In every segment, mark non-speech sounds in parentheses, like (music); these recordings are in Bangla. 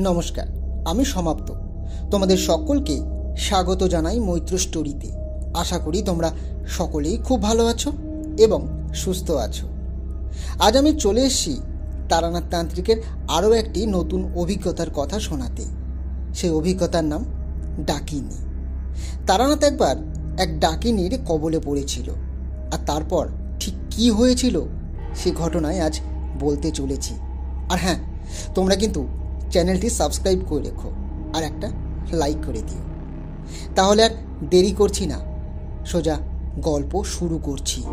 নমস্কার, আমি সমাপ্ত। তোমাদের সকলকে স্বাগত জানাই মৈত্র স্টোরিতে। আশা করি তোমরা সকলেই খুব ভালো আছো এবং সুস্থ আছো। আজ আমি চলে এসেছি তারানাথ তান্ত্রিকের আরও একটি নতুন অভিজ্ঞতার কথা শোনাতে। সেই অভিজ্ঞতার নাম ডাকিনী। তারানাথ একবার এক ডাকিনীর কবলে পড়েছিল আর তারপর ঠিক কি হয়েছিল সে ঘটনায় আজ বলতে চলেছি। আর হ্যাঁ তোমরা কিন্তু চ্যানেলটি সাবস্ক্রাইব করে রেখো আর একটা লাইক করে দিও। তাহলে আর দেরি করছি না। সোজা গল্প শুরু করছি।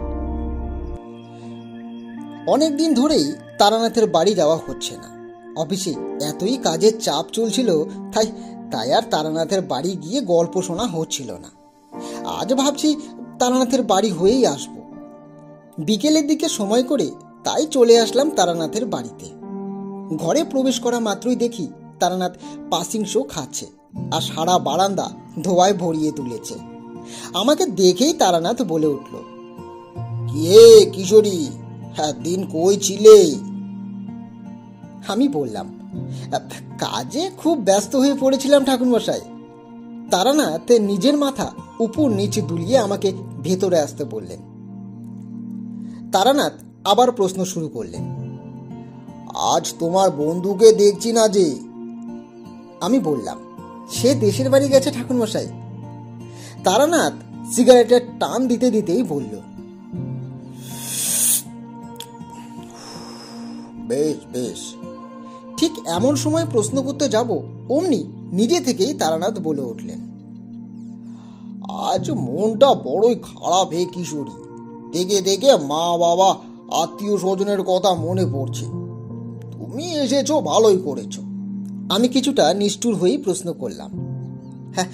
অনেক দিন ধরেই তারানাথের বাড়ি যাওয়া হচ্ছে না। অফিসে এতই কাজের চাপ চলছিল, তাই তাই আর তারানাথের বাড়ি গিয়ে গল্প শোনা হচ্ছিল না। আজ ভাবছি তারানাথের বাড়ি হয়েই আসব। বিকেলের দিকে সময় করে তাই চলে আসলাম তারানাথের বাড়িতে। ঘরে প্রবেশ করা মাত্রই দেখি তারানাথ পাসিং শো খাচ্ছে আর সারা বারান্দা ধোয়ায় ভরিয়ে তুলেছে। আমাকে দেখেই তারানাথ বলে উঠল, কে কিশোরী? হ্যাঁ দিন কই ছিলে? আমি বললাম, কাজে খুব ব্যস্ত হয়ে পড়েছিলাম ঠাকুরমশাই। তারানাথ নিজের মাথা উপর নিচে দুলিয়ে আমাকে ভেতরে আসতে বললেন। তারানাথ আবার প্রশ্ন শুরু করলেন আজ তোমার বন্ধুকে দেখছি না যে। আমি বললাম, সে দেশের বাড়ি গেছে ঠাকুরমশাই। তারানাথ সিগারেটের টান দিতে দিতেই বলল, বেশ বেশ। ঠিক এমন সময় প্রশ্ন করতে যাব, অমনি নিজে থেকেই তারানাথ বলে উঠলেন, আজ মনটা বড়ই খারাপ হে কিশোরী। দেখে দেখে মা বাবা আত্মীয় স্বজনের কথা মনে পড়ছে। তুমি এসেছ, ভালোই করেছ। আমি কিছুটা নিষ্ঠুর হয়েই প্রশ্ন করলাম। হ্যাঁ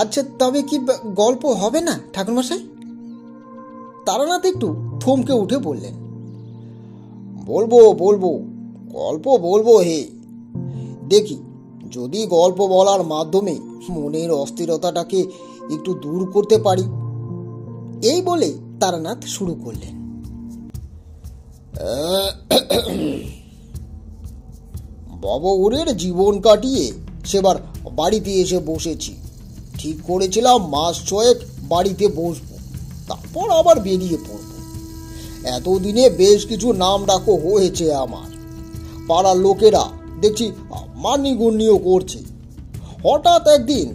আচ্ছা তবে কি গল্প হবে না, ঠাকুরমশাই? তারানাথ একটু থমকে উঠে বললেন, বলব বলব, গল্প বলব হে। দেখি, যদি গল্প বলার মাধ্যমে মনের অস্থিরতাটাকে একটু দূর করতে পারি। এই বলে তারানাথ শুরু করলেন। বাবুরের জীবন কাটিয়ে সেবার বাড়িতে এসে বসেছি। ঠিক করেছিলাম মাস ছয়েক বাড়িতে বসবো, তারপর আবার বেরিয়ে পড়ব। এতদিনে বেশ কিছু নাম ডাকো হয়েছে আমার। পাড়ার লোকেরা দেখছি মানিগুণ্যও করছে। হঠাৎ একদিন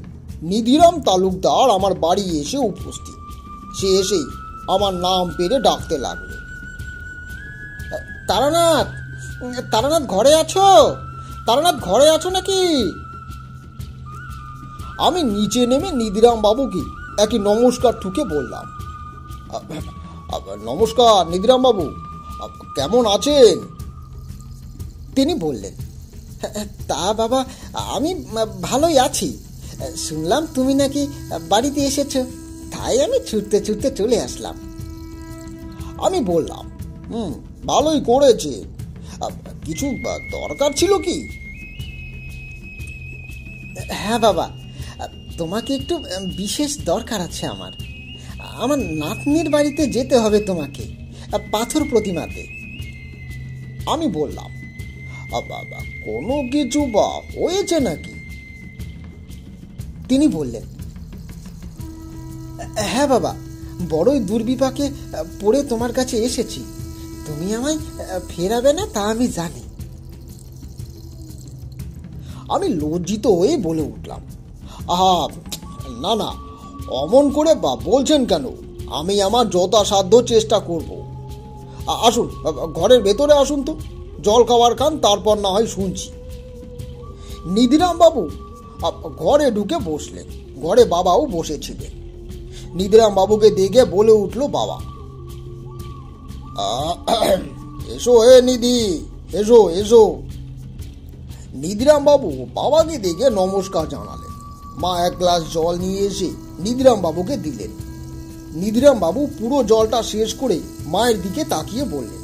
নিধিরাম তালুকদার আমার বাড়ি এসে উপস্থিত। সে এসেই আমার নাম পেরে ডাকতে লাগল। তারানাথ তারানাথ ঘরে আছো? তারানাথ ঘরে আছো নাকি? আমি নিচে নেমে নিধিরাম বাবুকে একই নমস্কার ঠুকে বললাম। নমস্কার নিধিরাম বাবু কেমন আছেন? তিনি বললেন তা বাবা, আমি ভালোই আছি। শুনলাম তুমি নাকি বাড়িতে এসেছ, তাই আমি ছুটতে ছুটতে চলে আসলাম। আমি বললাম, হুম, ভালোই করেছে কিছু দরকার ছিল কি? হ্যাঁ বাবা। তোমাকে একটু বিশেষ দরকার আছে আমার। আমার নাতনির বাড়িতে যেতে হবে তোমাকে, পাথর প্রতিমাতে। আমি বললাম বাবা, কোনো কিছু বা হয়েছে নাকি? তিনি বললেন হ্যাঁ বাবা, বড়ই দুর্বিপাকে পড়ে তোমার কাছে এসেছি। তুমি আমায় ফেরাবে না তা আমি জানি। আমি লজ্জিত হয়ে বলে উঠলাম, আহা, না না, অমন করে বা বলছেন কেন? আমি আমার যথাসাধ্য চেষ্টা করব। আসুন ঘরের ভেতরে আসুন তো, জল খাবার খান, তারপর না হয় শুনছি। নিধিরাম বাবু ঘরে ঢুকে বসলেন, ঘরে বাবাও বসেছিলেন। নিধিরাম বাবুকে দেখে বলে উঠল বাবা (clears throat) এসো হে নিধি এসো এসো। নিধিরাম বাবু বাবাকে দেখে নমস্কার জানালেন। মা এক গ্লাস জল নিয়ে এসে নিধিরাম বাবুকে দিলেন। নিধিরাম বাবু পুরো জলটা শেষ করে মায়ের দিকে তাকিয়ে বললেন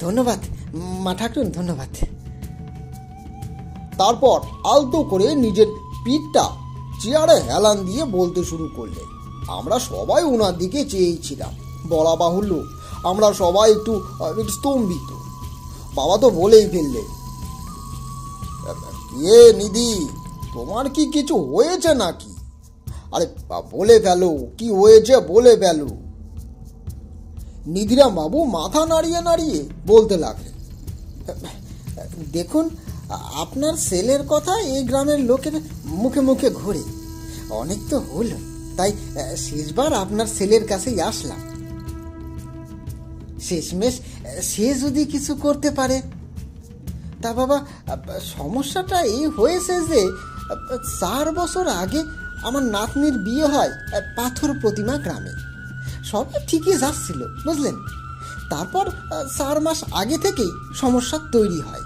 ধন্যবাদ মা ঠাকুর ধন্যবাদ। তারপর আলতো করে নিজের পিঠটা চেয়ারে হেলান দিয়ে বলতে শুরু করলেন। আমরা সবাই ওনার দিকে চেয়েছিলাম। বলা বাহুল্য, আমরা সবাই একটু স্তম্ভিত। বাবা তো বলেই ফেললেন কে নিধি, তোমার কি কিছু হয়েছে নাকি? আরে বলে ফেলো, কি হয়েছে বলে ফেলো? নিধিরাম বাবু মাথা নাড়িয়ে নাড়িয়ে বলতে লাগলেন, দেখুন, আপনার সেলের কথা এই গ্রামের লোকের মুখে মুখে ঘুরে। অনেক তো হলো। তাই শেষবার আপনার ছেলের কাছেই আসলাম। শেষমেশ সে যদি কিছু করতে পারে, তা বাবা সমস্যাটা এই হয়েছে যে চার বছর আগে আমার নাতনির বিয়ে হয় পাথর প্রতিমা গ্রামে। সব ঠিকই যাচ্ছিল, বুঝলেন? তারপর চার মাস আগে থেকেই সমস্যা তৈরি হয়।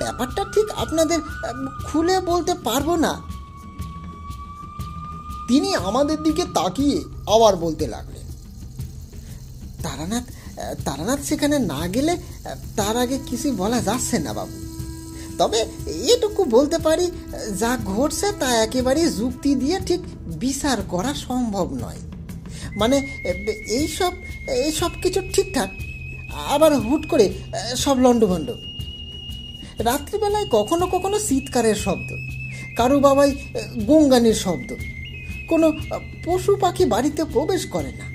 ব্যাপারটা ঠিক আপনাদের খুলে বলতে পারব না তিনি আমাদের দিকে তাকিয়ে আবার বলতে লাগলেন, তারানাথ তারানাথ সেখানে না গেলে, তার আগে কিছু বলা যাচ্ছে না বাবু। তবে এটুকু বলতে পারি, যা ঘটছে তা একেবারে যুক্তি দিয়ে ঠিক বিচার করা সম্ভব নয়। মানে এইসব এইসব কিছু ঠিকঠাক, আবার হুট করে, সব লণ্ডভণ্ড। রাত্রিবেলায় কখনো কখনো চিৎকারের শব্দ কারও বাবাই গঙ্গানির শব্দ। কোনো পশু পাখি বাড়িতে প্রবেশ করে না।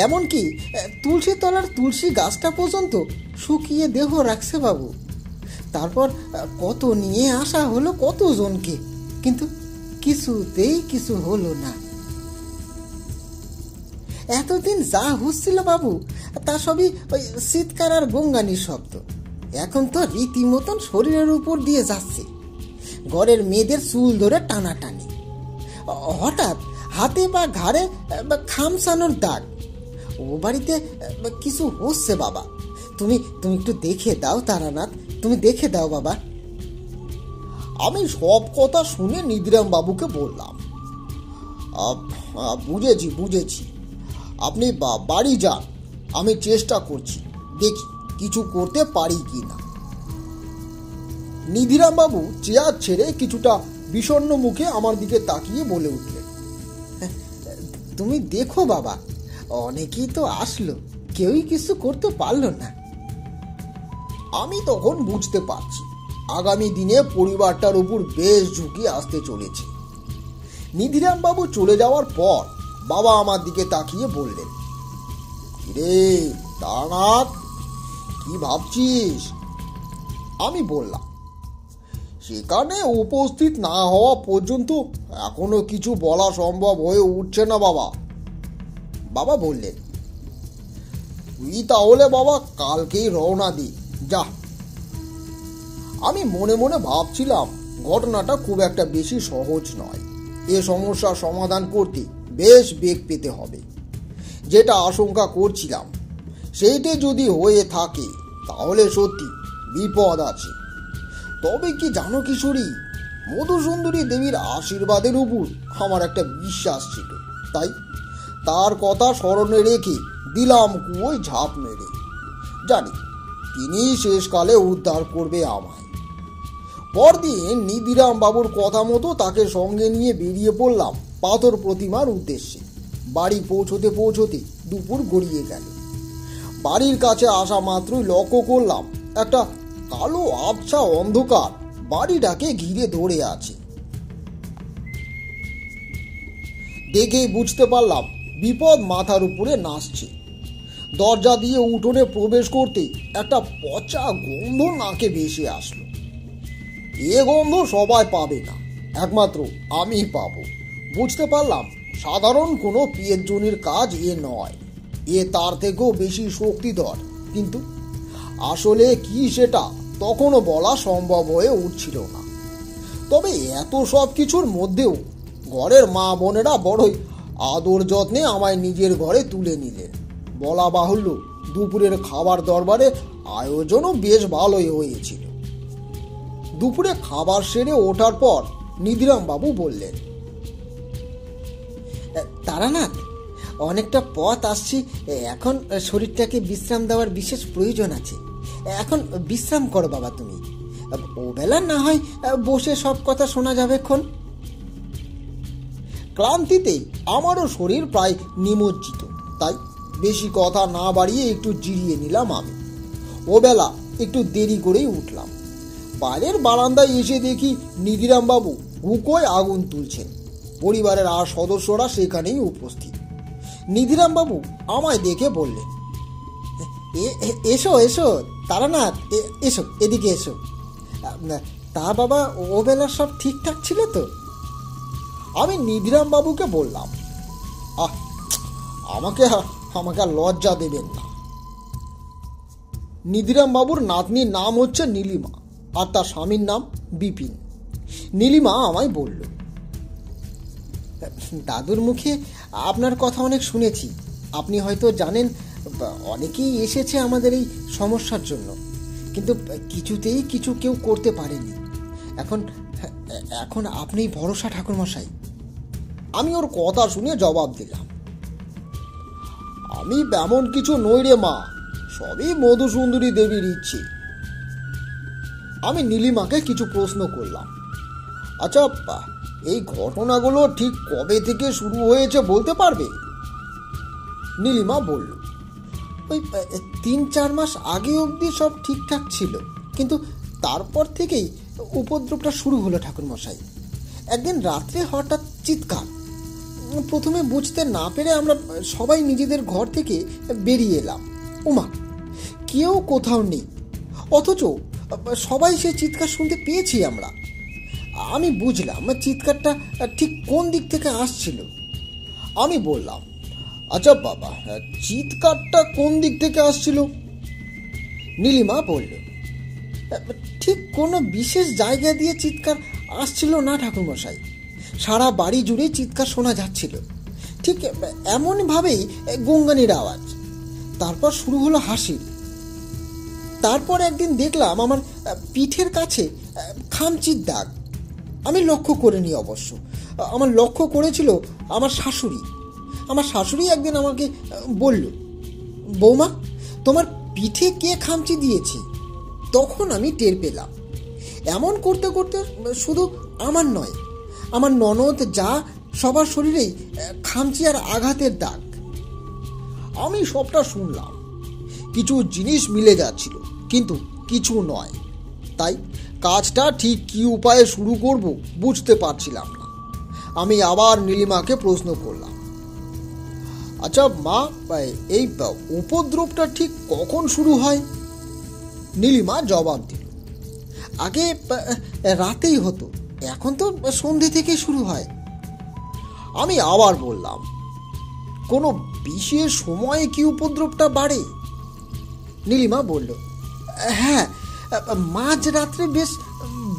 এমনকি আহ, তুলসী তলার তুলসী গাছটা পর্যন্ত শুকিয়ে দেহ রাখছে বাবু। তারপর কত নিয়ে আসা হলো কতজনকে কিন্তু কিছুতেই কিছু হলো না। এতদিন যা হচ্ছিল বাবু তা সবই ওই চিৎকার আর গঙ্গানির শব্দ। এখন তো রীতিমতন শরীরের উপর দিয়ে যাচ্ছে। ঘরের মেয়েদের চুল ধরে টানাটানি। হঠাৎ হাতে বা ঘাড়ে খামসানোর দাগ। ও বাড়িতে কিছু হচ্ছে বাবা। তুমি তুমি একটু দেখে দাও তারানাথ, তুমি দেখে দাও বাবা। আমি সব কথা শুনে নিধিরাম বাবুকে বললাম বুঝেছি বুঝেছি। আপনি বাড়ি যান, আমি চেষ্টা করছি। দেখি কিছু করতে পারি কি না নিধিরাম বাবু চেয়ার ছেড়ে কিছুটা বিষণ্ণ মুখে আমার দিকে তাকিয়ে বলে উঠলেন তুমি দেখো বাবা, অনেকেই তো আসলো, কেউই কিছু করতে পারল না। আমি তখন বুঝতে পারছি, আগামী দিনে পরিবারটার উপর বেশ ঝুঁকি আসতে চলেছে। নিধিরাম বাবু চলে যাওয়ার পর বাবা আমার দিকে তাকিয়ে বললেন রে তারানাথ কি ভাবছিস? আমি বললাম সেখানে উপস্থিত না হওয়া পর্যন্ত এখনও কিছু বলা সম্ভব হয়ে উঠছে না বাবা। বাবা বললেন, তুই তাহলে বাবা কালকেই রওনা দি, যা। আমি মনে মনে ভাবছিলাম, ঘটনাটা খুব একটা বেশি সহজ নয়। এ সমস্যার সমাধান করতে বেশ বেগ পেতে হবে, যেটা আশঙ্কা করছিলাম। সেইটে যদি হয়ে থাকে, তাহলে সত্যি বিপদ আছে। তবে কি জানো কিশোরী? মধুসুন্দরী দেবীর আশীর্বাদের উপর আমার একটা বিশ্বাস ছিল, তাই? তার কথা স্মরণে রেখে দিলাম কুয়োয় ঝাঁপ মেরে। জানি তিনি শেষকালে উদ্ধার করবে আমায়। পরদিন নিধিরাম বাবুর কথা মতো তাকে সঙ্গে নিয়ে বেরিয়ে পড়লাম পাথর প্রতিমার উদ্দেশ্যে। বাড়ি পৌঁছতে পৌঁছতে দুপুর গড়িয়ে গেল। বাড়ির কাছে আসা মাত্রই লক্ষ্য করলাম একটা কালো আবছা অন্ধকার। বাড়িটাকে ঘিরে ধরে আছে। দেখেই বুঝতে পারলাম, বিপদ মাথার উপরে নাচছে। দরজা দিয়ে উঠোনে প্রবেশ করতেই একটা পচা গন্ধ নাকে ভেসে আসলো। এ গন্ধ সবাই পাবে না, একমাত্র আমি পাবো। বুঝতে পারলাম, সাধারণ কোনো পিয়ের কাজ এ নয়। এ তার থেকেও বেশি শক্তিধর, কিন্তু আসলে কি সেটা তখনও বলা সম্ভব হয়ে উঠছিল না। তবে এত সব কিছুর মধ্যেও ঘরের মা বোনেরা বড়ই আদর যত্নে আমায় নিজের ঘরে তুলে নিলেন। বলা বাহুল্য দুপুরের খাবার দরবারে আয়োজনও বেশ ভালোই হয়েছিল। দুপুরে খাবার সেরে ওঠার পর নিধিরাম বাবু বললেন তারানাথ অনেকটা পথ আসছি। এখন শরীরটাকে বিশ্রাম দেওয়ার বিশেষ প্রয়োজন আছে। এখন বিশ্রাম করো বাবা তুমি। ও বেলা না হয় বসে সব কথা শোনা যাবে ক্ষণ ক্লান্তিতে আমারও শরীর প্রায় নিমজ্জিত। তাই বেশি কথা না বাড়িয়ে একটু জিরিয়ে নিলাম আমি। ও বেলা একটু দেরি করেই উঠলাম। বাইরের বারান্দায় এসে দেখি নিধিরাম বাবু হুকোয় আগুন তুলছেন। পরিবারের আর সদস্যরা সেখানেই উপস্থিত। নিধিরাম বাবু আমায় দেখে বললেন এসো এসো, তারানাথ এসো, এদিকে এসো। তা বাবা, ও বেলা সব ঠিকঠাক ছিল তো? আমি নিধিরাম বাবুকে বললাম, আহ, আমাকে আমাকে লজ্জা দেবেন না। নিধিরাম বাবুর নাতনির নাম হচ্ছে নীলিমা, আর তার স্বামীর নাম বিপিন। নীলিমা আমায় বলল, দাদুর মুখে আপনার কথা অনেক শুনেছি। আপনি হয়তো জানেন অনেকেই এসেছে আমাদের এই সমস্যার জন্য। কিন্তু কিছুতেই কিছু কেউ করতে পারেনি। এখন এখন আপনি ভরসা ঠাকুরমশাই। আমি ওর কথা শুনে জবাব দিলাম। আমি এমন কিছু নই রে মা, সবই মধুসুন্দরী দেবীর ইচ্ছে। আমি নীলিমাকে কিছু প্রশ্ন করলাম। আচ্ছা এই ঘটনাগুলো ঠিক কবে থেকে শুরু হয়েছে বলতে পারবে? নীলিমা বলল, ওই তিন চার মাস আগে অবধি সব ঠিকঠাক ছিল, কিন্তু তারপর থেকেই উপদ্রবটা শুরু হলো ঠাকুরমশাই। একদিন রাত্রে হঠাৎ চিৎকার। প্রথমে বুঝতে না পেরে আমরা সবাই নিজেদের ঘর থেকে বেরিয়ে এলাম। উমা, কেউ কোথাও নেই। অথচ সবাই সে চিৎকার শুনতে পেয়েছি আমরা। আমি বুঝলাম চিৎকারটা ঠিক কোন দিক থেকে আসছিল। আমি বললাম আচ্ছা বাবা, চিৎকারটা কোন দিক থেকে আসছিল? নীলিমা বলল, ঠিক কোনো বিশেষ জায়গা দিয়ে চিৎকার আসছিল না, ঠাকুরমশাই। সারা বাড়ি জুড়ে চিৎকার শোনা যাচ্ছিল। ঠিক এমনভাবেই গঙ্গানির আওয়াজ। তারপর শুরু হলো হাসির। তারপর একদিন দেখলাম আমার পিঠের কাছে খামচির দাগ। আমি লক্ষ্য করিনি অবশ্য। আমার লক্ষ্য করেছিল আমার শাশুড়ি। আমার শাশুড়ি একদিন আমাকে বলল, বৌমা, তোমার পিঠে কে খামচি দিয়েছে? তখন আমি টের পেলাম। এমন করতে করতে শুধু আমার নয়, আমার ননদ যা সবার শরীরেই খামচি আর আঘাতের দাগ। আমি সবটা শুনলাম। কিছু জিনিস মিলে যাচ্ছিল, কিন্তু কিছু নয়। তাই কাজটা ঠিক কি উপায়ে শুরু করব বুঝতে পারছিলাম না। আমি আবার নীলিমাকে প্রশ্ন করলাম আচ্ছা মা, এই উপদ্রবটা ঠিক কখন শুরু হয়? নীলিমা জবাব দিল, আগে রাতেই হতো, এখন তো সন্ধে থেকে শুরু হয়। আমি আবার বললাম, কোনো বিশেষ সময়ে কি উপদ্রবটা বাড়ে? নীলিমা বলল হ্যাঁ মাঝ রাত্রে বেশ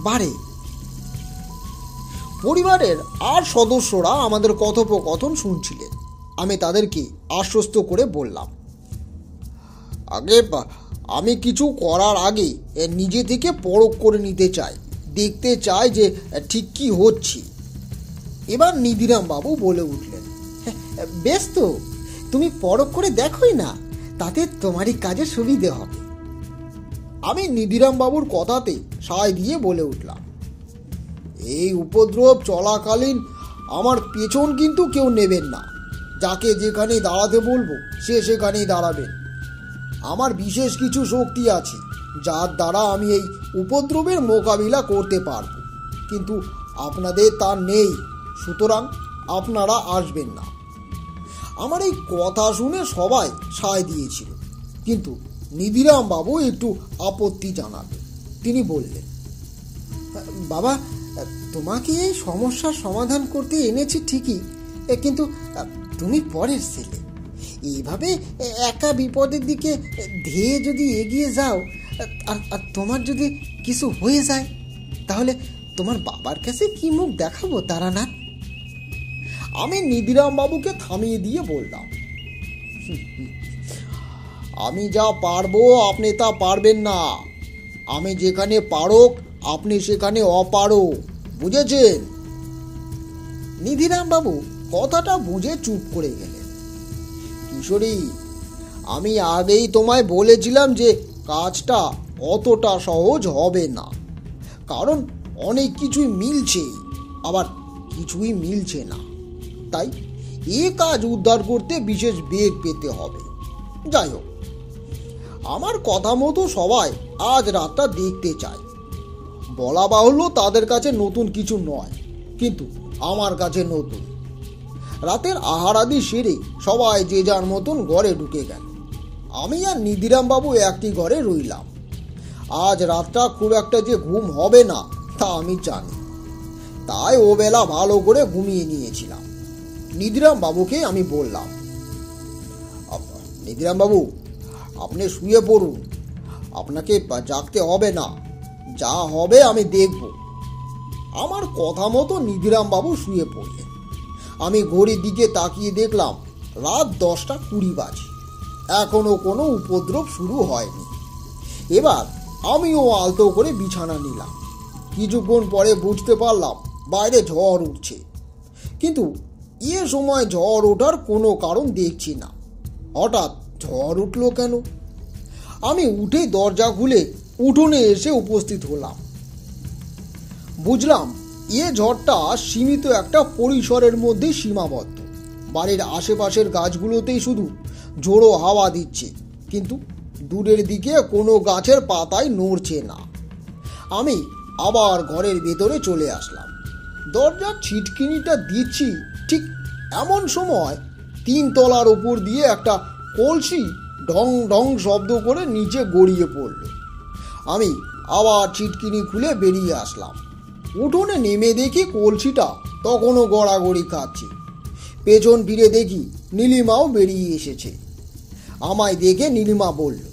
বাড়ে। পরিবারের আর সদস্যরা আমাদের কথোপকথন শুনছিলেন। আমি তাদেরকে আশ্বস্ত করে বললাম, আগে আমি কিছু করার আগে নিজে থেকে পরখ করে নিতে চাই। দেখতে চাই যে ঠিক কি হচ্ছে। এবার নিধিরাম বাবু বলে উঠলেন বেশ তো, তুমি পরখ করে দেখোই না, তাতে তোমারই কাজে সুবিধে হবে। আমি নিধিরাম বাবুর কথাতে সায় দিয়ে বলে উঠলাম, এই উপদ্রব চলাকালীন আমার পেছন কিন্তু কেউ নেবেন না। যাকে যেখানে দাঁড়াতে বলব, সে সেখানেই দাঁড়াবেন। আমার বিশেষ কিছু শক্তি আছে, যার দ্বারা আমি এই উপদ্রবের মোকাবিলা করতে পারব। কিন্তু আপনাদের তা নেই, সুতরাং আপনারা আসবেন না। আমার এই কথা শুনে সবাই সায় দিয়েছিল। কিন্তু নিধিরাম বাবু একটু আপত্তি জানালেন তিনি বললেন, বাবা, তোমাকে এই সমস্যার সমাধান করতে এনেছি ঠিকই, কিন্তু তুমি পরের ছেলে এইভাবে একা বিপদের দিকে ধেয়ে যদি এগিয়ে যাও, আর আর তোমার যদি কিছু হয়ে যায়, তাহলে তোমার বাবার কাছে কি মুখ দেখাবো তারা না আমি নিধিরাম বাবুকে থামিয়ে দিয়ে বললাম আমি যা পারব, আপনি তা পারবেন না। আমি যেখানে পারক, আপনি সেখানে অপারো বুঝেছেন? নিধিরাম বাবু কথাটা বুঝে চুপ করে গেলেন। কিশোরী, আমি আগেই তোমায় বলেছিলাম যে কাজটা অতটা সহজ হবে না। কারণ অনেক কিছুই মিলছে, আবার কিছুই মিলছে না। তাই এ কাজ উদ্ধার করতে বিশেষ বেগ পেতে হবে। যাই হোক আমার কথা মতো সবাই আজ রাতটা দেখতে চায়। বলা বাহুল্য তাদের কাছে নতুন কিছু নয়, কিন্তু আমার কাছে নতুন। রাতের আহারাদি সেরে সবাই যে যার মতন ঘরে ঢুকে গেল। আমি আর নিধিরাম বাবু একটি ঘরে রইলাম। আজ রাতটা খুব একটা যে ঘুম হবে না, তা আমি জানি। তাই ও বেলা ভালো করে ঘুমিয়ে নিয়েছিলাম। নিধিরাম বাবুকে আমি বললাম নিধিরাম বাবু আপনি শুয়ে পড়ুন। আপনাকে জাগতে হবে না। যা হবে আমি দেখব। আমার কথা মতো নিধিরাম বাবু শুয়ে পড়লেন। আমি ঘড়ির দিকে তাকিয়ে দেখলাম, রাত দশটা কুড়ি বাজে। এখনও কোনো উপদ্রব শুরু হয়নি। এবার আমিও আলতো করে বিছানা নিলাম। কিছুক্ষণ পরে বুঝতে পারলাম, বাইরে ঝড় উঠছে। কিন্তু এ সময় ঝড় ওঠার কোনো কারণ দেখছি না। হঠাৎ ঝড় উঠল কেন? আমি উঠে দরজা খুলে উঠোনে এসে উপস্থিত হলাম। বুঝলাম, এ ঝড়টা সীমিত একটা পরিসরের মধ্যে সীমাবদ্ধ। বাড়ির আশেপাশের গাছগুলোতেই শুধু জোড়ো হাওয়া দিচ্ছে, কিন্তু দূরের দিকে কোনো গাছের পাতায় নড়ছে না। আমি আবার ঘরের ভেতরে চলে আসলাম। দরজার ছিটকিনিটা দিচ্ছি ঠিক এমন সময় তিন তলার উপর দিয়ে একটা কলসি ঢং ঢং শব্দ করে নিচে গড়িয়ে পড়ল। আমি আবার ছিটকিনি খুলে বেরিয়ে আসলাম। উঠোনে নেমে দেখি কলসিটা তখনও গড়াগড়ি খাচ্ছে। পেছন ফিরে দেখি নীলিমাও বেরিয়ে এসেছে। আমায় দেখে নীলিমা বলল,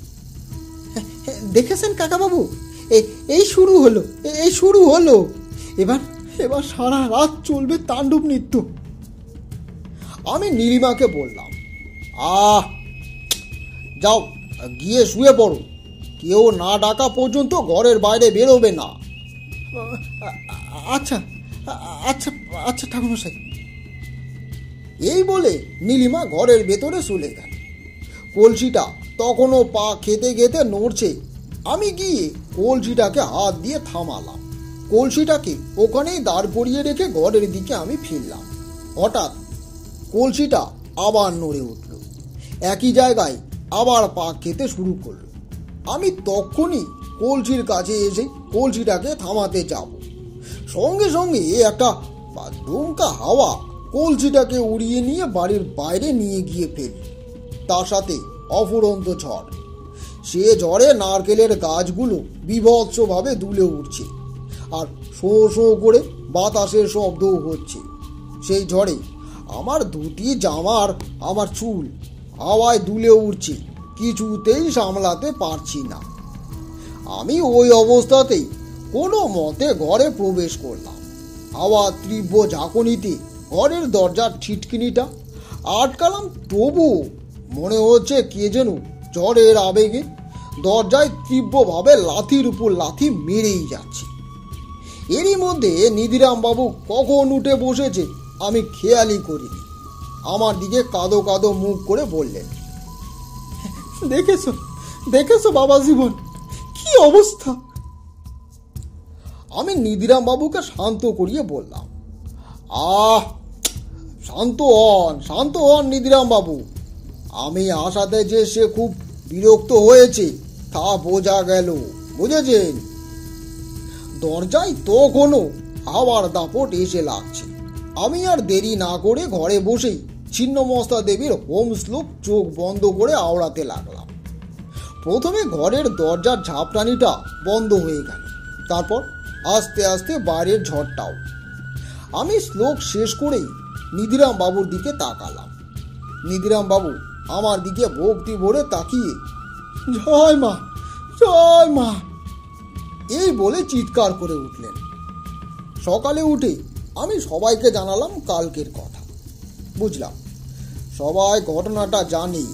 দেখেছেন কাকাবাবু? এই শুরু হলো এই শুরু হলো। এবার এবার সারা রাত চলবে তাণ্ডব নৃত্য। আমি নীলিমাকে বললাম, আহ যাও গিয়ে শুয়ে পড়ো। কেউ না ডাকা পর্যন্ত ঘরের বাইরে বেরোবে না। আচ্ছা আচ্ছা আচ্ছা ঠাকুরমশাই। এই বলে নীলিমা ঘরের ভেতরে চলে গেল। কলসিটা তখনও পা খেতে খেতে নড়ছে। আমি গিয়ে কলসিটাকে হাত দিয়ে থামালাম। কলসিটাকে ওখানেই দাঁড় করিয়ে রেখে ঘরের দিকে আমি ফিরলাম। হঠাৎ কলসিটা আবার নড়ে উঠল। একই জায়গায় আবার পা খেতে শুরু করল। আমি তখনই কলসির কাছে এসে কলসিটাকে থামাতে যাব। সঙ্গে সঙ্গে একটা দুমকা হাওয়া কলসিটাকে উড়িয়ে নিয়ে বাড়ির বাইরে নিয়ে গিয়ে ফেলি তার সাথে অফুরন্ত ঝড়। সে ঝড়ে নারকেলের গাছগুলো বিভৎসভাবে দুলে উঠছে আর শো শো করে বাতাসের শব্দও হচ্ছে। সেই ঝড়ে আমার দুটি জামার আমার চুল হাওয়ায় দুলে উঠছে কিছুতেই সামলাতে পারছি না। আমি ওই অবস্থাতেই কোনো মতে ঘরে প্রবেশ করলাম। হাওয়া তীব্র ঝাঁকুনিতে ঘরের দরজার ছিটকিনিটা আটকালাম, তবু মনে হচ্ছে কে যেন জ্বরের আবেগে দরজায় তীব্রভাবে লাথির উপর লাথি মেরেই যাচ্ছে। এরই মধ্যে নিধিরাম বাবু কখন উঠে বসেছে আমি খেয়ালই করিনি। আমার দিকে কাদো কাদো মুখ করে বললেন দেখেছ দেখেছ বাবা জীবন, কি অবস্থা? আমি নিধিরাম বাবুকে শান্ত করিয়ে বললাম, আহ, শান্ত হন শান্ত হন নিধিরাম বাবু আমি আশাতে যে সে খুব বিরক্ত হয়েছে, তা বোঝা গেল, বুঝেছেন? দরজায় তখনও আবার দাপট এসে লাগছে। আমি আর দেরি না করে ঘরে বসেই ছিন্নমস্তা দেবীর হোম শ্লোক চোখ বন্ধ করে আওড়াতে লাগলাম। প্রথমে ঘরের দরজার ঝাপটানিটা বন্ধ হয়ে গেল। তারপর আস্তে আস্তে বাইরের ঝড়টাও। আমি শ্লোক শেষ করেই নিধিরাম বাবুর দিকে তাকালাম। নিধিরাম বাবু আমার দিকে ভক্তি ভরে তাকিয়ে, জয় মা জয় মা। এই বলে চিৎকার করে উঠলেন। সকালে উঠে আমি সবাইকে জানালাম কালকের কথা। বুঝলাম সবাই ঘটনাটা জানি,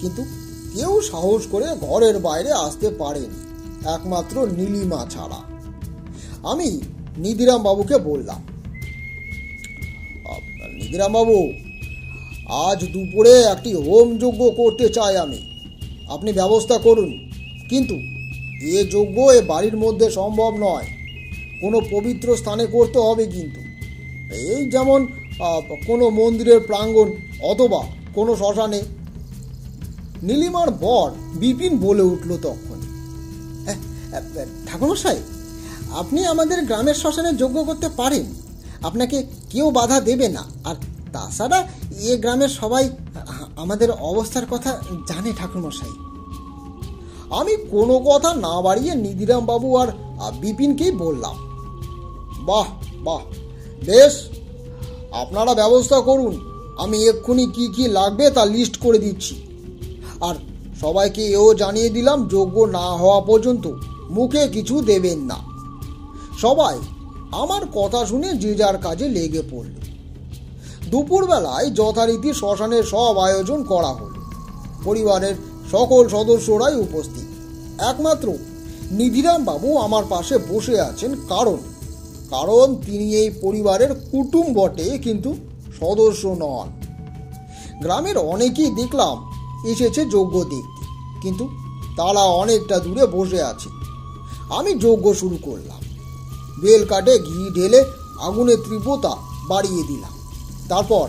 কিন্তু কেউ সাহস করে ঘরের বাইরে আসতে পারেনি, একমাত্র নীলিমা ছাড়া। আমি নিধিরাম বাবুকে বললাম নিধিরাম বাবু আজ দুপুরে একটি হোম যজ্ঞ করতে চাই আমি। আপনি ব্যবস্থা করুন, কিন্তু এ যজ্ঞ এ বাড়ির মধ্যে সম্ভব নয়। কোনো পবিত্র স্থানে করতে হবে কিন্তু। এই যেমন কোনো মন্দিরের প্রাঙ্গণ অথবা কোনো শ্মশানে। নীলিমার বর বিপিন বলে উঠল তখন ঠাকুরমশাই, আপনি আমাদের গ্রামের শ্মশানে যোগ্য করতে পারেন। আপনাকে কেউ বাধা দেবে না। আর তাছাড়া এ গ্রামের সবাই আমাদের অবস্থার কথা জানে ঠাকুরমশাই। আমি কোনো কথা না বাড়িয়ে নিধিরাম বাবু আর বিপিনকেই বললাম। বাহ বাহ, বেশ। আপনারা ব্যবস্থা করুন। আমি এক্ষুনি কি কি লাগবে তা লিস্ট করে দিচ্ছি। আর সবাইকে এও জানিয়ে দিলাম, যোগ্য না হওয়া পর্যন্ত মুখে কিছু দেবেন না। সবাই আমার কথা শুনে যে যার কাজে লেগে পড়ল। দুপুরবেলায় যথারীতি শ্মশানের সব আয়োজন করা হলো। পরিবারের সকল সদস্যরাই উপস্থিত। একমাত্র নিধিরাম বাবু আমার পাশে বসে আছেন, কারণ কারণ তিনি এই পরিবারের কুটুম বটে, কিন্তু সদস্য নন। গ্রামের অনেকেই দেখলাম এসেছে যোগ্য দেখতে, কিন্তু তারা অনেকটা দূরে বসে আছে। আমি যজ্ঞ শুরু করলাম। বেল কাটে, ঘি ঢেলে আগুনের তীব্রতা বাড়িয়ে দিলাম। তারপর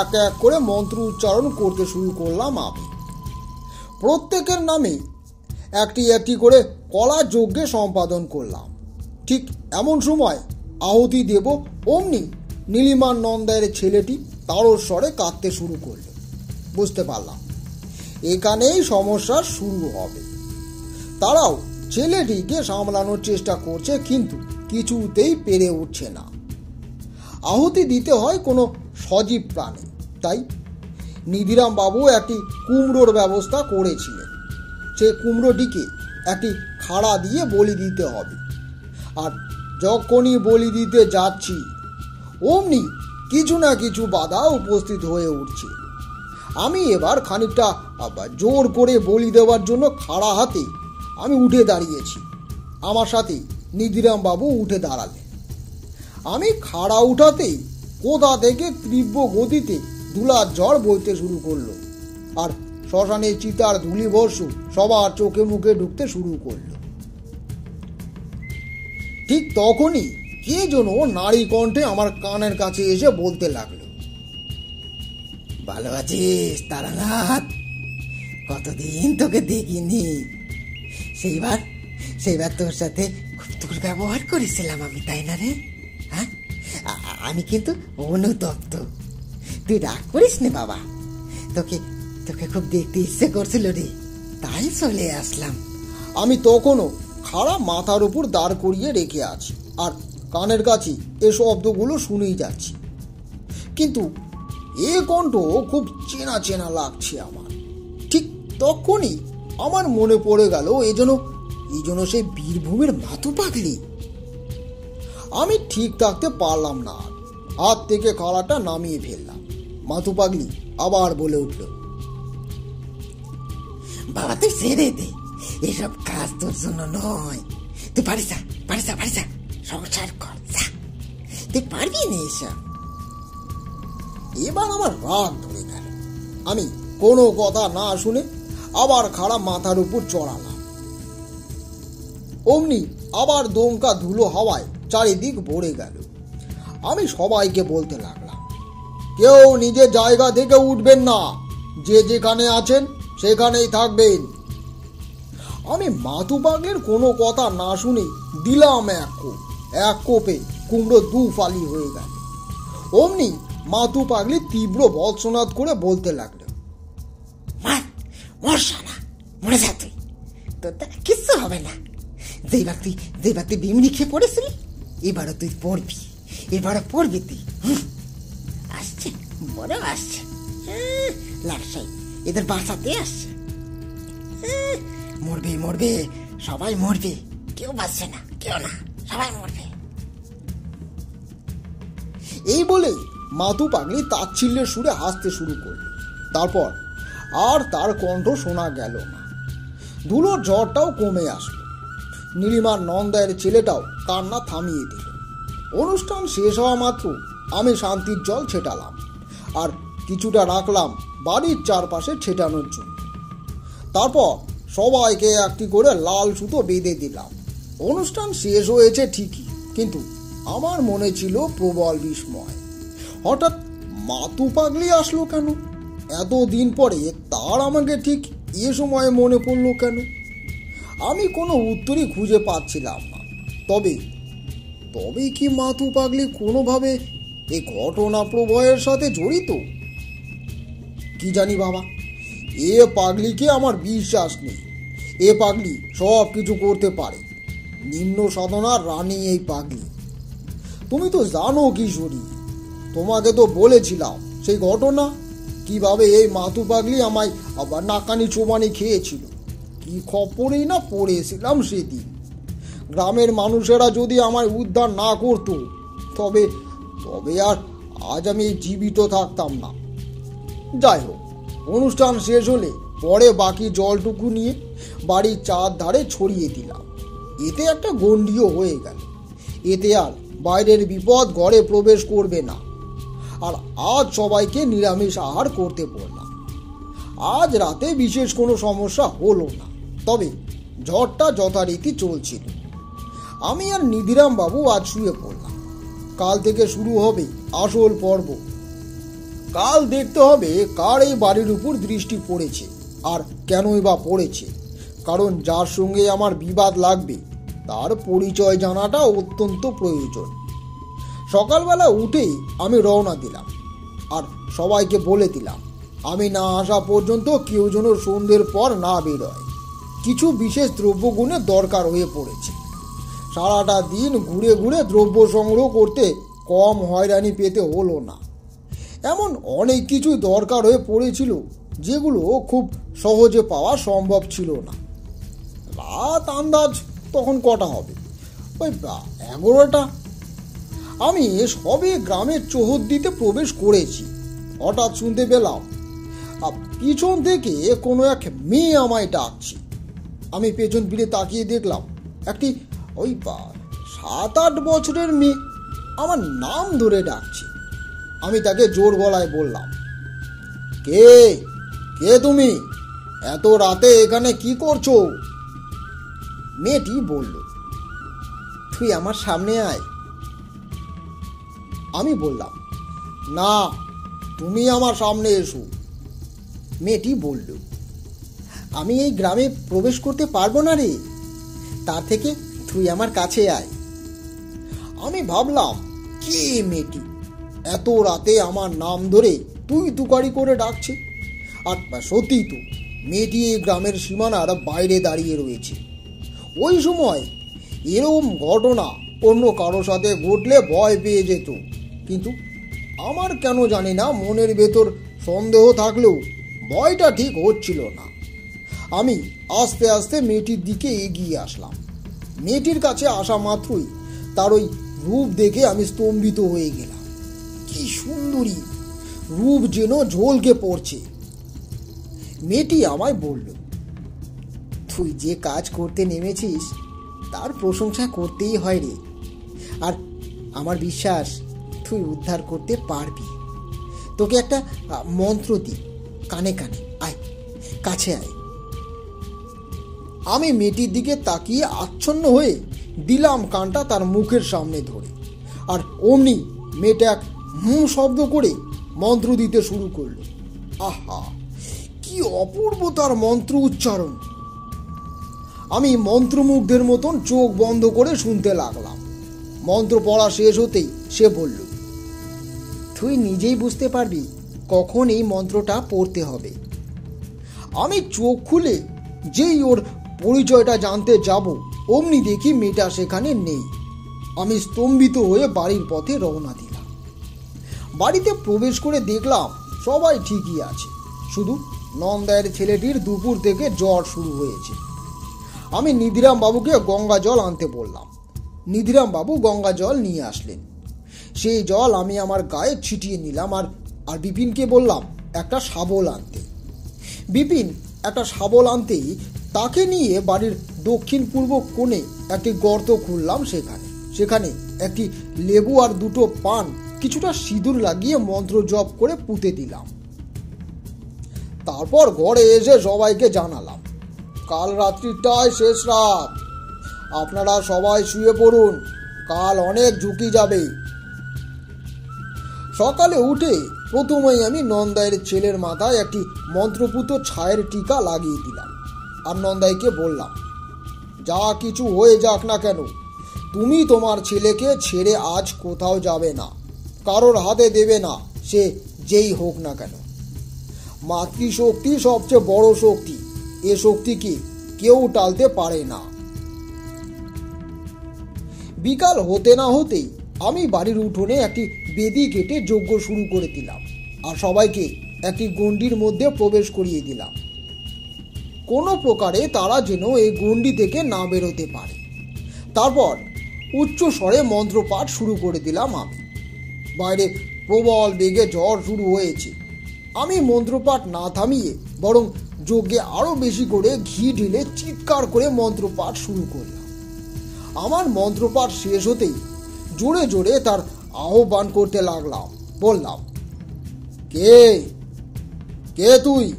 এক এক করে মন্ত্র উচ্চারণ করতে শুরু করলাম আমি। প্রত্যেকের নামে একটি একটি করে কলা যজ্ঞে সম্পাদন করলাম। ঠিক এমন সময় আহুতি দেব অমনি নীলিমার নন্দায়ের ছেলেটি তারস্বরে কাঁদতে শুরু করল। বুঝতে পারলাম। এখানেই সমস্যার শুরু হবে। তারাও ছেলেটিকে সামলানোর চেষ্টা করছে, কিন্তু কিছুতেই পেরে উঠছে না। আহুতি দিতে হয় কোনো সজীব প্রাণী, তাই নিধিরাম বাবু একটি কুমড়োর ব্যবস্থা করেছিলেন। সে কুমড়োটিকে একটি খাড়া দিয়ে বলি দিতে হবে। আর যখনই বলি দিতে যাচ্ছি, অমনি কিছু না কিছু বাধা উপস্থিত হয়ে উঠছে। আমি এবার খানিকটা আবার জোর করে বলি দেওয়ার জন্য খাড়া হাতে আমি উঠে দাঁড়িয়েছি। আমার সাথে নিধিরাম বাবু উঠে দাঁড়ালেন। আমি খাড়া উঠাতেই কোথা থেকে তীব্র গতিতে ধুলার ঝড় বইতে শুরু করল, আর শ্মশানে চিতার ধুলি বর্ষু সবার চোখে মুখে ঢুকতে শুরু করল। ঠিক তখনই কে যেন নারী কণ্ঠে আমার কানের কাছে এসে বলতে লাগল। ভালো আছিস, তারানাথ? কতদিন তোকে দেখিনি। সেইবার সেইবার তোর সাথে খুব দুর্ব্যবহার করেছিলাম আমি, তাই না রে? হ্যাঁ? আমি কিন্তু অনুতপ্ত। তুই রাগ করিস নে বাবা। তোকে তোকে খুব দেখতে ইচ্ছে করছিল রে। তাই চলে আসলাম। আমি তখনও খাড়া মাথার উপর দাঁড় করিয়ে রেখে আছি। আর কানের কাছে এ শব্দগুলো শুনেই যাচ্ছি। কিন্তু এ কণ্ঠ খুব চেনা চেনা লাগছে আমার। ঠিক তখনই আমার মনে পড়ে গেল এই যেন এই যেন সেই বীরভূমের মাথু পাগলি। আমি ঠিক থাকতে পারলাম না হাত থেকে খাড়াটা নামিয়ে ফেললাম। মাথু পাগলি আবার বলে উঠল, বাবা, তুই ছেড়ে দে। এসব কাজ তোর জন্য নয়। তুই পারিস যা পারিস যা পারিস যা। এবার আমার রাগ ধরে গেল। আমি কোনো কথা না শুনে আবার খাড়া মাথার উপর চড়ালাম। অমনি আবার দমকা ধুলো হাওয়ায় চারিদিক ভরে গেল। আমি সবাইকে বলতে লাগলাম, কেউ নিজের জায়গা থেকে উঠবেন না। যে যেখানে আছেন সেখানেই থাকবেন। আমি মাথু পাগলের কোনো কথা না শুনে দিলাম এক কোপ। এক কোপে কুমড়ো দু ফালি হয়ে গেল। অমনি মাতু পাগলি তীব্র বৎসনাদ করে বলতে লাগল মার মর শালা মরে যা তুই। তোর দ্বারা কিচ্ছু হবে না। যেইবার তুই যেইবার তুই বিমনি খেয়ে পড়েছিলি এবারও তুই পড়বি এবারও পড়বি তুই। আসছে বড় আসছে। আহ, লাকসাই এদের বাঁচাতে আসছে। মরবে মরবে। সবাই মরবে। কেউ বাঁচছে না, কেউ না। সবাই মরবে। এই বলেই মাতু পাগলি তাচ্ছিল্যের সুরে হাসতে শুরু করল। তারপর আর তার কণ্ঠ শোনা গেল না। ধুলোর ঝড়টাও কমে আসলো। নীলিমার নন্দায়ের ছেলেটাও কান্না থামিয়ে দিল। অনুষ্ঠান শেষ হওয়া মাত্র আমি শান্তির জল ছেটালাম আর কিছুটা রাখলাম বাড়ির চারপাশে ছেটানোর জন্য। তারপর সবাইকে একটি করে লাল সুতো বেঁধে দিলাম। অনুষ্ঠান শেষ হয়েছে ঠিকই, কিন্তু আমার মনে ছিল প্রবল বিস্ময়। হঠাৎ মাতু পাগলি আসলো কেন? এত দিন পরে তার আমাকে ঠিক এ সময়ে মনে পড়ল কেন? আমি কোনো উত্তরই খুঁজে পাচ্ছিলাম না। তবে তবে কি মাতু পাগলি কোনোভাবে এই ঘটনা প্রবাহের সাথে জড়িত? কি জানি বাবা। এ পাগলিকে আমার বিশ্বাস নেই। এ পাগলি সব কিছু করতে পারে। নিম্ন সাধনার রানী এই পাগলি। তুমি তো জানো কিশোরী, তোমাকে তো বলেছিলাম সেই ঘটনা। কীভাবে এই মাতু পাগলি আমায় আবার নাকানি চোবানি খেয়েছিল? কি খপরেই না পড়েছিলাম সেদিন। গ্রামের মানুষেরা যদি আমায় উদ্ধার না করতো, তবে তবে আর আজ আমি জীবিত থাকতাম না। যাই হোক অনুষ্ঠান শেষ হলে পরে বাকি জলটুকু নিয়ে বাড়ির চার ধারে ছড়িয়ে দিলাম। এতে একটা গণ্ডিও হয়ে গেল। এতে আর বাইরের বিপদ ঘরে প্রবেশ করবে না। আর আজ সবাইকে নিরামিষ আহার করতে বললাম। আজ রাতে বিশেষ কোনো সমস্যা হলো না, তবে ঝড়টা যথারীতি চলছিল। আমি আর নিধিরাম বাবু আজ শুয়ে পড়লাম। কাল থেকে শুরু হবে আসল পর্ব। কাল দেখতে হবে কার এই বাড়ির উপর দৃষ্টি পড়েছে আর কেনই বা পড়েছে। কারণ যার সঙ্গে আমার বিবাদ লাগবে, তার পরিচয় জানাটা অত্যন্ত প্রয়োজন। সকালবেলা উঠেই আমি রওনা দিলাম আর সবাইকে বলে দিলাম, আমি না আসা পর্যন্ত কেউ যেন সন্ধ্যের পর না বেরোয়। কিছু বিশেষ দ্রব্যগুণের দরকার হয়ে পড়েছে। সারাটা দিন ঘুরে ঘুরে দ্রব্য সংগ্রহ করতে কম হয়রানি পেতে হলো না। এমন অনেক কিছুই দরকার হয়ে পড়েছিল যেগুলো খুব সহজে পাওয়া সম্ভব ছিল না। রাত আন্দাজ তখন কটা হবে? ওই এগারোটা? আমি সবে গ্রামের চৌহদ্দিতে প্রবেশ করেছি। হঠাৎ শুনতে পেলাম আ, পিছন থেকে কোনো এক মেয়ে আমায় ডাকছে। আমি পেছন ফিরে তাকিয়ে দেখলাম একটি ওই সাত আট বছরের মেয়ে আমার নাম ধরে ডাকছে। আমি তাকে জোর গলায় বললাম, কে? কে তুমি? এত রাতে এখানে কি করছ? মেয়েটি বলল, তুই আমার সামনে আয়। আমি বললাম, না, তুমি আমার সামনে এসো। মেয়েটি বলল, আমি এই গ্রামে প্রবেশ করতে পারব না রে। তার থেকে তুই আমার কাছে আয়। আমি ভাবলাম, কে মেয়েটি? এত রাতে আমার নাম ধরে তুই তুকারি করে ডাকছে। আর সত্যি তো, মেয়েটি এই গ্রামের সীমানার বাইরে দাঁড়িয়ে রয়েছে। ওই সময় এরকম ঘটনা অন্য কারও সাথে ঘটলে ভয় পেয়ে যেত। কিন্তু আমার কেন জানি না মনের ভেতর সন্দেহ থাকলেও ভয়টা ঠিক হচ্ছিল না। আমি আস্তে আস্তে মেয়েটির দিকে এগিয়ে আসলাম। মেয়েটির কাছে আসা মাত্রই তার ওই রূপ দেখে আমি স্তম্ভিত হয়ে গেলাম। কি সুন্দরী। রূপ যেন ঝলকে পড়ছে। মেয়েটি আমায় বলল, তুই যে কাজ করতে নেমেছিস, তার প্রশংসা করতেই হয় রে। আর আমার বিশ্বাস, তুই উদ্ধার করতে পারবি। তোকে একটা মন্ত্র দি কানে কানে, আয়, কাছে আয়। আমি মেয়েটির দিকে তাকিয়ে আচ্ছন্ন হয়ে দিলাম কানটা তার মুখের সামনে ধরে। আর অমনি মেয়েটা এক হুম শব্দ করে মন্ত্র দিতে শুরু করল। আহা, কি অপূর্ব তার মন্ত্র উচ্চারণ। আমি মন্ত্রমুগ্ধের মতন চোখ বন্ধ করে শুনতে লাগলাম। মন্ত্র পড়া শেষ হতেই সে বলল, তুই নিজেই বুঝতে পারবি কখন এই মন্ত্রটা পড়তে হবে। আমি চোখ খুলে যেই ওর পরিচয়টা জানতে যাব, অমনি দেখি মেয়েটা সেখানে নেই। আমি স্তম্ভিত হয়ে বাড়ির পথে রওনা দিলাম। বাড়িতে প্রবেশ করে দেখলাম সবাই ঠিকই আছে। শুধু নন্দায়ের ছেলেটির দুপুর থেকে জ্বর শুরু হয়েছে। আমি নিধিরাম বাবুকে গঙ্গা জল আনতে বললাম। নিধিরাম বাবু গঙ্গা জল নিয়ে আসলেন। সেই জল আমি আমার গায়ে ছিটিয়ে নিলাম আর আর বিপিনকে বললাম, একটা শাবল আনতে। বিপিন একটা শাবল আনতেই তাকে নিয়ে বাড়ির দক্ষিণ পূর্ব কোণে একটি গর্ত খুললাম সেখানে। সেখানে একটি লেবু আর দুটো পান কিছুটা সিঁদুর লাগিয়ে মন্ত্র জপ করে পুঁতে দিলাম। তারপর ঘরে এসে সবাইকে জানালাম, কাল রাত্রিটায় শেষ রাত। আপনারা সবাই শুয়ে পড়ুন, কাল অনেক ঝুঁকি যাবে। সকালে উঠে প্রথমেই আমি নন্দাইয়ের ছেলের মাথায় একটি মন্ত্রপুত ছায়ের টিকা লাগিয়ে দিলাম আর নন্দাইকে বললাম, যা কিছু হয়ে যাক না কেন, তুমি তোমার ছেলেকে ছেড়ে আজ কোথাও যাবে না। কারোর হাতে দেবে না, সে যেই হোক না কেন। মাতৃশক্তি সবচেয়ে বড় শক্তি। এ শক্তিকে কেউ টালতে পারে না। বিকাল হতে না হতেই আমি বাড়ির উঠোনে একটি বেদি কেটে যজ্ঞ শুরু করে দিলাম আর সবাইকে একটি গণ্ডির মধ্যে প্রবেশ করিয়ে দিলাম। কোনো প্রকারে তারা যেন এই গণ্ডি থেকে না বেরোতে পারে। তারপর উচ্চ স্বরে মন্ত্রপাঠ শুরু করে দিলাম আমি। বাইরে প্রবল বেগে ঝড় শুরু হয়েছে। আমি মন্ত্রপাঠ না থামিয়ে বরং যজ্ঞে আরও বেশি করে ঘি ঢেলে চিৎকার করে মন্ত্রপাঠ শুরু করলাম। আমার মন্ত্রপাঠ শেষ হতেই জোরে জোরে তার আহ্বান করতে লাগলাম। বললাম, কে? কে তুই?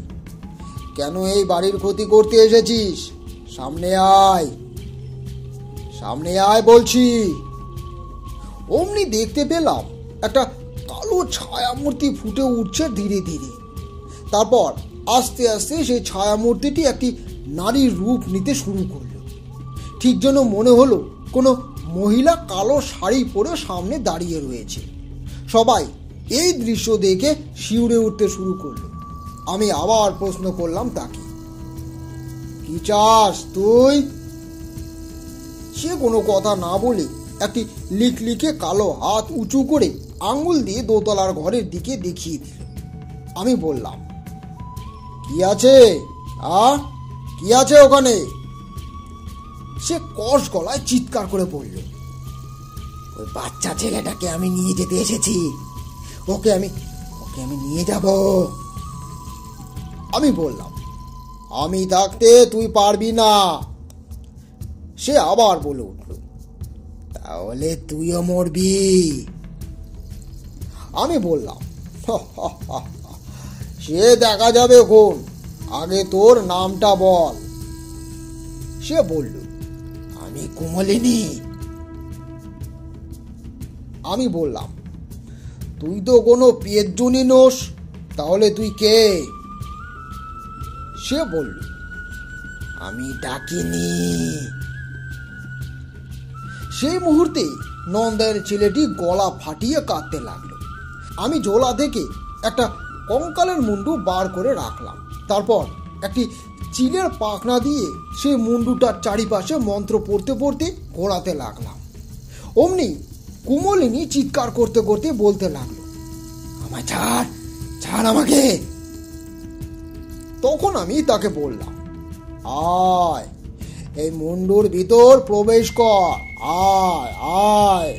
কেন এই বাড়ির ক্ষতি করতে এসেছিস? সামনে আয়। সামনে আয় বলছি। অমনি দেখতে পেলাম একটা কালো ছায়ামূর্তি ফুটে উঠছে ধীরে ধীরে। তারপর আস্তে আস্তে সেই ছায়ামূর্তিটি একটি নারীর রূপ নিতে শুরু করল। ঠিক যেন মনে হলো কোনো মহিলা কালো শাড়ি পরে সামনে দাঁড়িয়ে রয়েছে। সবাই এই দৃশ্য দেখে শিউরে উঠতে শুরু করল। আমি আবার প্রশ্ন করলাম তাকে, কি চাস তুই? সে কোনো কথা না বলে একটি লিক লিখে কালো হাত উঁচু করে আঙুল দিয়ে দোতলার ঘরের দিকে দেখিয়ে দিল। আমি বললাম, কি আছে? আ? কি আছে ওখানে? সে কষ গলায় চিৎকার করে বলল, ওই বাচ্চা ছেলেটাকে আমি নিয়ে যেতে এসেছি। ওকে আমি ওকে আমি নিয়ে যাব। আমি বললাম, আমি থাকতে তুই পারবি না। সে আবার বলে উঠল, তাহলে তুইও মরবি। আমি বললাম সে দেখা যাবে কোন? আগে তোর নামটা বল। সে বলল, আমি কুমলিনী। আমি বললাম, তুই তো কোনো পেজনি নোস, তাহলে তুই কে? সে বলল, আমি ডাকিনি। সেই মুহূর্তে নন্দের ছেলেটি গলা ফাটিয়ে কাঁদতে লাগল। আমি জোলা থেকে একটা কঙ্কালের মুন্ডু বার করে রাখলাম। তারপর একটি চিলের পাখনা দিয়ে সেই মুন্ডুটার চারিপাশে মন্ত্র পড়তে পড়তে ঘোরাতে লাগলাম। অমনি কুমলিনী চিৎকার করতে করতে বলতে লাগল, আমায় ছাড় ছাড় আমাকে! তখন আমি তাকে বললাম, আয়, এই মুন্ডুর ভিতর প্রবেশ কর, আয় আয়।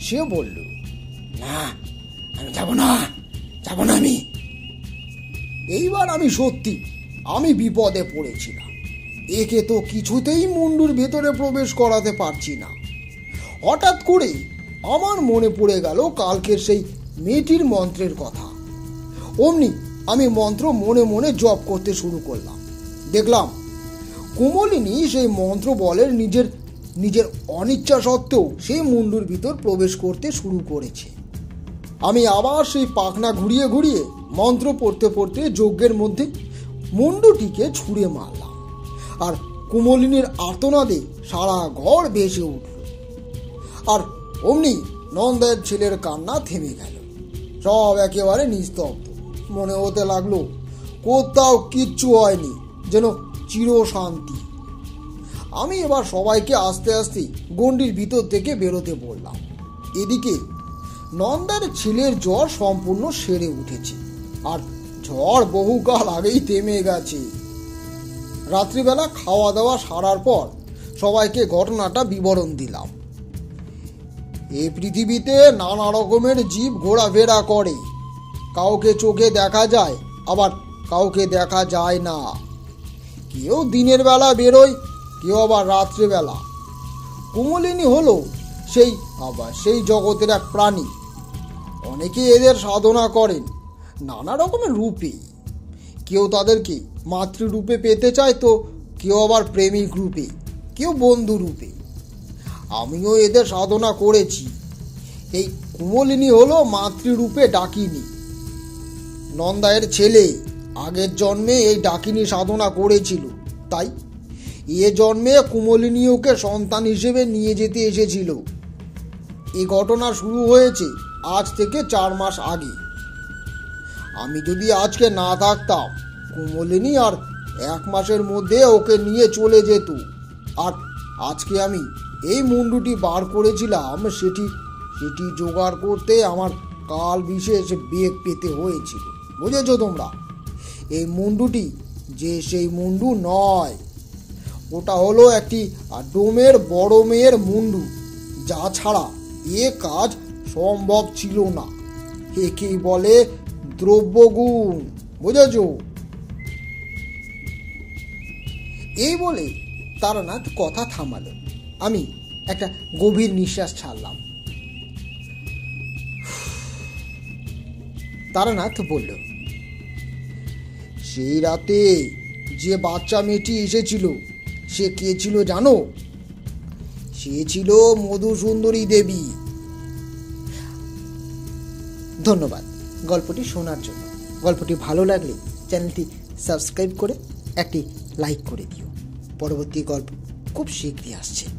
সে বলল না, আমি যাব না যাব না আমি। এইবার আমি সত্যি, আমি বিপদে পড়েছিলাম। একে তো কিছুতেই মুন্ডুর ভেতরে প্রবেশ করাতে পারছি না। হঠাৎ করে আমার মনে পড়ে গেল কালকের সেই মেয়েটির মন্ত্রের কথা। অমনি আমি মন্ত্র মনে মনে জপ করতে শুরু করলাম। দেখলাম, কুমলিনী সেই মন্ত্র বলের নিজের নিজের অনিচ্ছা সত্ত্বেও সেই মুন্ডুর ভিতর প্রবেশ করতে শুরু করেছে। আমি আবার সেই পাখনা ঘুরিয়ে ঘুরিয়ে মন্ত্র পড়তে পড়তে যজ্ঞের মধ্যে মুন্ডুটিকে ছুঁড়ে মারলাম। আর কুমলিনীর আর্তনাদে সারা ঘর ভেসে উঠল। আর অমনি নন্দের ছেলের কান্না থেমে গেল। সব একেবারে নিস্তব্ধ। মনে হতে লাগল, কোথাও কিচ্ছু হয়নি, যেন চিরশান্তি। আমি এবার সবাইকে আস্তে আস্তে গণ্ডির ভিতর থেকে বেরোতে বললাম, এদিকে নন্দার ছেলের জ্বর সম্পূর্ণ সেরে উঠেছে। আর ঝড় বহুকাল আগেই থেমে গেছে। রাত্রিবেলা খাওয়া দাওয়া সারার পর সবাইকে ঘটনাটা বিবরণ দিলাম। এই পৃথিবীতে নানা রকমের জীব ঘোরাফেরা করে। কাউকে চোখে দেখা যায়, আবার কাউকে দেখা যায় না। কেউ দিনের বেলা বেরোয়, কেউ আবার রাত্রিবেলা। কুমলিনী হলো সেই, আবার সেই জগতের এক প্রাণী। অনেকে এদের সাধনা করেন, নানা রকমের রূপে। কেউ তাদেরকে মাতৃরূপে পেতে চায় তো কেউ আবার প্রেমিক রূপে, কেউ বন্ধু রূপে। আমিও এদের সাধনা করেছি। এই কুমলিনী হলো মাতৃরূপে ডাকিনি। নন্দায়ের ছেলে আগের জন্মে এই ডাকিনী সাধনা করেছিল, তাই এ জন্মে কুমলিনী ওকে সন্তান হিসেবে নিয়ে যেতে এসেছিল। এ ঘটনা শুরু হয়েছে আজ থেকে চার মাস আগে। আমি যদি আজকে না থাকতাম, কুমলিনী আর এক মাসের মধ্যে ওকে নিয়ে চলে যেত। আর আজকে আমি এই মুন্ডুটি বার করেছিলাম, সেটি সেটি জোগাড় করতে আমার কাল বিশেষ বেগ পেতে হয়েছিল। বুঝেছ তোমরা? এই মুন্ডুটি যে সেই মুন্ডু নয়। ওটা হলো একটি ডোমের বড় মেয়ের মুন্ডু, যা ছাড়া এ কাজ সম্ভব ছিল না। একেই বলে দ্রব্যগুণ, বুঝেছ? এই বলে তারানাথ কথা থামালো। আমি একটা গভীর নিঃশ্বাস ছাড়লাম। তারানাথ বলল, সেই রাতে যে বাচ্চা মেয়েটি এসেছিল, সে কে ছিল জানো? সে ছিল মধুসুন্দরী দেবী। ধন্যবাদ। গল্পটি শোনার জন্য। গল্পটি ভালো লাগলে চ্যানেলটি সাবস্ক্রাইব করে একটি লাইক করে দিও। পরবর্তী গল্প খুব শীঘ্রই আসছে।